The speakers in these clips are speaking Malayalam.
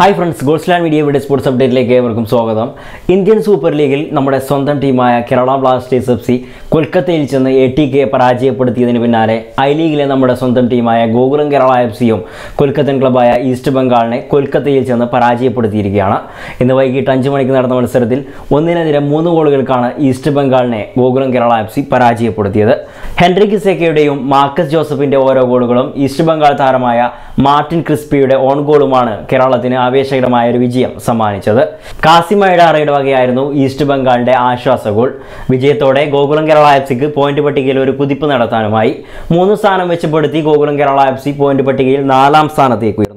Hi friends Goalsland media video sports അപ്ഡേറ്റിലേക്ക് ഏവർക്കും സ്വാഗതം. ഇന്ത്യൻ സൂപ്പർ ലീഗിൽ നമ്മുടെ സ്വന്തം ടീമായ കേരള ബ്ലാസ്റ്റേഴ്സ് എഫ് സി കൊൽക്കത്തയിൽ ചെന്ന് എ ടി കെ പരാജയപ്പെടുത്തിയതിന് പിന്നാലെ ഐ ലീഗിലെ നമ്മുടെ സ്വന്തം ടീമായ ഗോകുലം കേരള എഫ് സിയും കൊൽക്കത്തൻ ക്ലബായ ഈസ്റ്റ് ബംഗാളിനെ കൊൽക്കത്തയിൽ ചെന്ന് പരാജയപ്പെടുത്തിയിരിക്കുകയാണ്. ഇന്ന് വൈകിട്ട് അഞ്ച് മണിക്ക് നടന്ന മത്സരത്തിൽ ഒന്നിനെതിരെ മൂന്ന് ഗോളുകൾക്കാണ് ഈസ്റ്റ് ബംഗാളിനെ ഗോകുലം കേരള എഫ് സി പരാജയപ്പെടുത്തിയത്. ഹെൻറിക് കിസേക്കയുടെയും മാർക്കസ് ജോസഫിന്റെ ഓരോ ഗോളുകളും ഈസ്റ്റ് ബംഗാൾ താരമായ മാർട്ടിൻ ക്രിസ്പിയുടെ ഓൺ ഗോളുമാണ് കേരളത്തിന് ആവേശകരമായ ഒരു വിജയം സമ്മാനിച്ചത്. കാസിം വകയായിരുന്നു ഈസ്റ്റ് ബംഗാളിന്റെ ആശ്വാസ ഗോൾ. വിജയത്തോടെ ഗോകുലം കേരള എഫ് സിക്ക് പോയിന്റ് പട്ടികയിൽ ഒരു കുതിപ്പ് നടത്താനുമായി മൂന്ന് സ്ഥാനം മെച്ചപ്പെടുത്തി ഗോകുലം കേരള എഫ് പോയിന്റ് പട്ടികയിൽ നാലാം സ്ഥാനത്തേക്ക്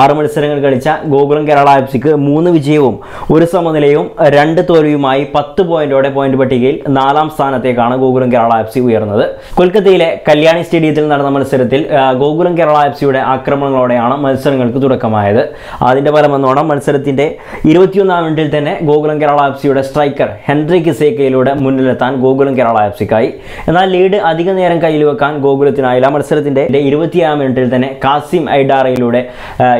ആറ് മത്സരങ്ങൾ കളിച്ച ഗോകുലം കേരള എഫ് സിക്ക് മൂന്ന് വിജയവും ഒരു സമനിലയും രണ്ട് തോൽവിയുമായി പത്ത് പോയിന്റോടെ പോയിന്റ് പട്ടികയിൽ നാലാം സ്ഥാനത്തേക്കാണ് ഗോകുലം കേരള എഫ് സി ഉയർന്നത്. കൊൽക്കത്തയിലെ കല്യാണി സ്റ്റേഡിയത്തിൽ നടന്ന മത്സരത്തിൽ ഗോകുലം കേരള എഫ് സിയുടെ ആക്രമണങ്ങളോടെയാണ് മത്സരങ്ങൾക്ക് തുടക്കമായത്. അതിന്റെ ഫലമെന്നോണം മത്സരത്തിന്റെ ഇരുപത്തിയൊന്നാം മിനിറ്റിൽ തന്നെ ഗോകുലം കേരള എഫ് സിയുടെ സ്ട്രൈക്കർ ഹെൻറി കിസേക്കയിലൂടെ മുന്നിലെത്താൻ ഗോകുലം കേരള എഫ് സിക്കായി എന്നാൽ ലീഡ് അധിക നേരം കയ്യിൽ വെക്കാൻ ഗോകുലത്തിനായില്ല. മത്സരത്തിന്റെ ഇരുപത്തിയാം മിനിറ്റിൽ തന്നെ കാസിം ഐഡാറയിലൂടെ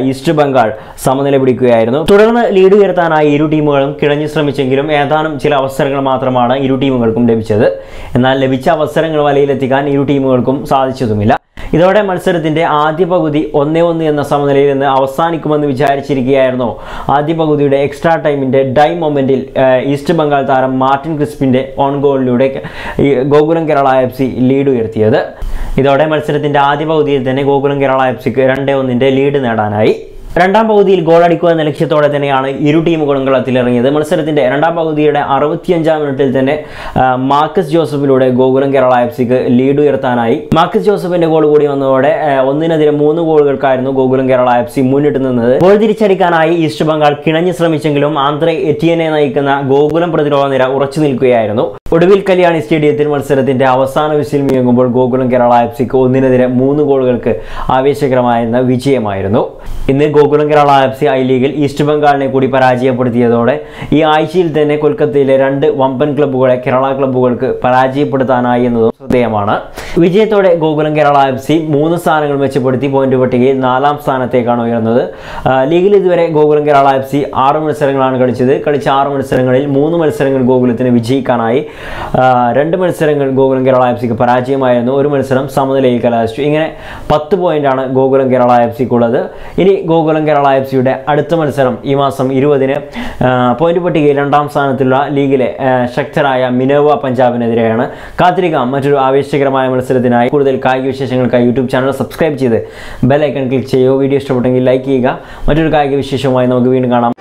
ഈസ്റ്റ് ബംഗാൾ സമനില പിടിക്കുകയായിരുന്നു. തുടർന്ന് ലീഡ് ഉയർത്താനായി ഇരു ടീമുകളും കിഴഞ്ഞു ശ്രമിച്ചെങ്കിലും ഏതാനും ചില അവസരങ്ങൾ മാത്രമാണ് ഇരു ടീമുകൾക്കും ലഭിച്ചത്. എന്നാൽ ലഭിച്ച അവസരങ്ങൾ വലയിലെത്തിക്കാൻ ഇരു ടീമുകൾക്കും സാധിച്ചതുമില്ല. ഇതോടെ മത്സരത്തിന്റെ ആദ്യ പകുതി ഒന്നേ ഒന്ന് എന്ന സമനിലയിൽ നിന്ന് അവസാനിക്കുമെന്ന് വിചാരിച്ചിരിക്കുകയായിരുന്നു ആദ്യ പകുതിയുടെ എക്സ്ട്രാ ടൈമിന്റെ ഡൈ മൊമെന്റിൽ ഈസ്റ്റ് ബംഗാൾ താരം മാർട്ടിൻ ക്രിസ്പിന്റെ own ഗോളിലൂടെ Gokulam Kerala F C lead ഉയർത്തിയത്. ഇതോടെ മത്സരത്തിന്റെ ആദ്യ പകുതിയിൽ തന്നെ ഗോകുലം കേരള എഫ് സിക്ക് രണ്ടേ ഒന്നിന്റെ ലീഡ് നേടാനായി. രണ്ടാം പകുതിയിൽ ഗോൾ അടിക്കുക എന്ന ലക്ഷ്യത്തോടെ തന്നെയാണ് ഇരു ടീമുകളും കളത്തിലിറങ്ങിയത്. മത്സരത്തിന്റെ രണ്ടാം പകുതിയുടെ അറുപത്തിയഞ്ചാം മിനിറ്റിൽ തന്നെ മാർക്കസ് ജോസഫിലൂടെ ഗോകുലം കേരള എഫ് സിക്ക് ലീഡ് ഉയർത്താനായി. മാർക്കസ് ജോസഫിന്റെ ഗോൾ കൂടി വന്നതോടെ ഒന്നിനെതിരെ മൂന്ന് ഗോളുകൾക്കായിരുന്നു ഗോകുലം കേരള എഫ് സി മുന്നിട്ട് നിന്നത്. ഗോൾ തിരിച്ചടിക്കാനായി ഈസ്റ്റ് ബംഗാൾ കിണഞ്ഞു ശ്രമിച്ചെങ്കിലും ആന്ധ്ര എറ്റിയനെ നയിക്കുന്ന ഗോകുലം പ്രതിരോധ നിര ഉറച്ചു നിൽക്കുകയായിരുന്നു. ഒടുവിൽ കല്യാണി സ്റ്റേഡിയത്തിൽ മത്സരത്തിന്റെ അവസാന വിസിൽ മുയങ്ങുമ്പോൾ ഗോകുലം കേരള എഫ് സിക്ക് ഒന്നിനെതിരെ മൂന്ന് ഗോളുകൾക്ക് ആവേശകരമായിരുന്ന വിജയമായിരുന്നു. ഇന്ന് Gokulam Kerala F C I ലീഗിൽ ഈസ്റ്റ് ബംഗാളിനെ കൂടി പരാജയപ്പെടുത്തിയതോടെ ഈ ആഴ്ചയിൽ തന്നെ കൊൽക്കത്തയിലെ രണ്ട് വമ്പൻ ക്ലബ്ബുകളെ കേരള ക്ലബ്ബുകൾക്ക് പരാജയപ്പെടുത്താനായി എന്നതും ശ്രദ്ധേയമാണ് വിജയത്തോടെ ഗോകുലം കേരള എഫ് സി മൂന്ന് സ്ഥാനങ്ങൾ മെച്ചപ്പെടുത്തി പോയിന്റ് പട്ടികയിൽ നാലാം സ്ഥാനത്തേക്കാണ് ഉയർന്നത്. ലീഗിൽ ഇതുവരെ ഗോകുലം കേരള എഫ് സി ആറ് മത്സരങ്ങളാണ് കളിച്ചത്. കളിച്ച ആറ് മത്സരങ്ങളിൽ മൂന്ന് മത്സരങ്ങൾ ഗോകുലത്തിന് വിജയിക്കാനായി. രണ്ട് മത്സരങ്ങൾ ഗോകുലം കേരള എഫ് സിക്ക് പരാജയമായിരുന്നു. ഒരു മത്സരം സമനിലയിൽ കലാശിച്ചു. ഇങ്ങനെ പത്ത് പോയിന്റാണ് ഗോകുലം കേരള എഫ് സിക്കുള്ളത്. ഇനി ഗോകുലം കേരള എഫ് സിയുടെ അടുത്ത മത്സരം ഈ മാസം ഇരുപതിന് പോയിന്റ് പട്ടികയിൽ രണ്ടാം സ്ഥാനത്തുള്ള ലീഗിലെ ശക്തരായ മിനോവ പഞ്ചാബിനെതിരെയാണ്. കാത്തിരിക്കാം. മറ്റൊരു ആവേശകരമായ മത്സരത്തിനായി കൂടുതൽ കായിക വിശേഷങ്ങൾക്കായി യൂട്യൂബ് ചാനൽ സബ്സ്ക്രൈബ് ചെയ്ത് ബെൽ ഐക്കൺ ക്ലിക്ക് ചെയ്യുക. വീഡിയോ ഇഷ്ടപ്പെട്ടെങ്കിൽ ലൈക്ക് ചെയ്യുക. മറ്റൊരു കായിക വിശേഷവുമായി നമുക്ക് വീണ്ടും കാണാം.